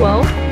12.